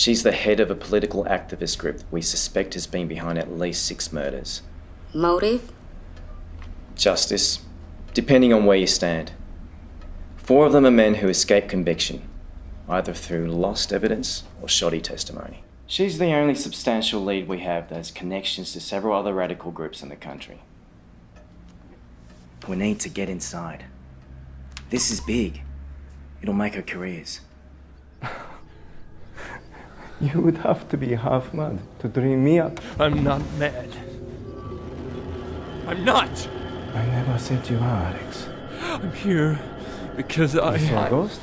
She's the head of a political activist group that we suspect has been behind at least six murders. Motive? Justice, depending on where you stand. Four of them are men who escaped conviction, either through lost evidence or shoddy testimony. She's the only substantial lead we have that has connections to several other radical groups in the country. We need to get inside. This is big. It'll make her careers. You would have to be half mad to dream me up. I'm not mad. I'm not. I never said you are, Alex. I'm here because I. You saw I, a ghost?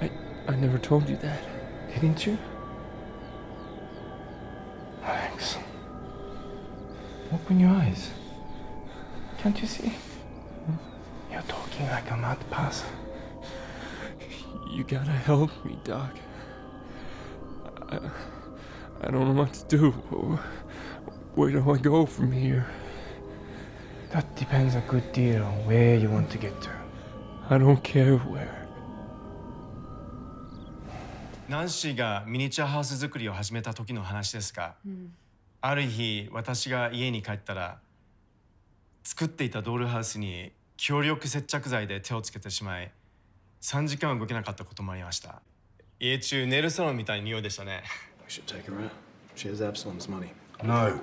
I, I never told you that. Didn't you? Alex. Open your eyes. Can't you see? You're talking like a mad person. You gotta help me, Doc. I, I don't know what to do. Where do I go from here? That depends a good deal on where you want to get to. I don't care where. ナンシーがミニチュアハウス作りを始めた時の話ですが、ある日私が家に帰ったら作っていたドールハウスに強力接着剤で手をつけてしまい3時間は動けなかったこともありました家中ネイルサロンみたいな匂いでしたね We should take her out. She has Absalom's money. No.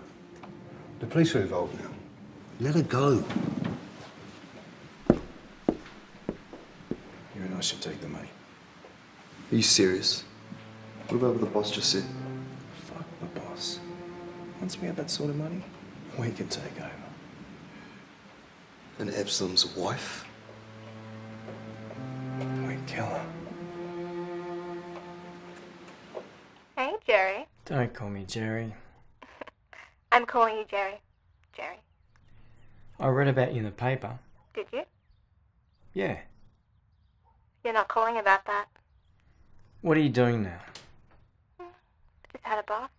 The police are involved now. Let her go. You and I should take the money. Are you serious? What about what the boss just said? Fuck the boss. Once we have that sort of money, we can take over. And Absalom's wife? We kill her. Hey, Jerry. Don't call me Jerry. I'm calling you Jerry. Jerry. I read about you in the paper. Did you? Yeah. You're not calling about that. What are you doing now? Hmm. Just had a bath.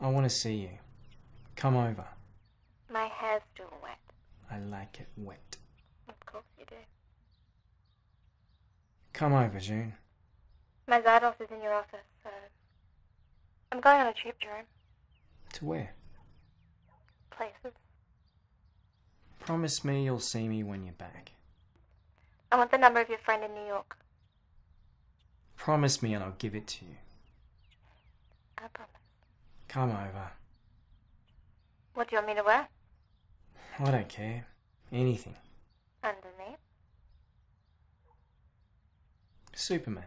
I want to see you. Come over. My hair's still wet. I like it wet. Of course you do. Come over, June. My Zydos is in your office, so I'm going on a trip, Jerome. To where? Places. Promise me you'll see me when you're back. I want the number of your friend in New York. Promise me and I'll give it to you. I promise. Come over. What do you want me to wear? I don't care. Anything. Underneath. Superman.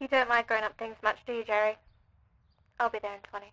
You don't like grown up things much, do you, Jerry? I'll be there in 20.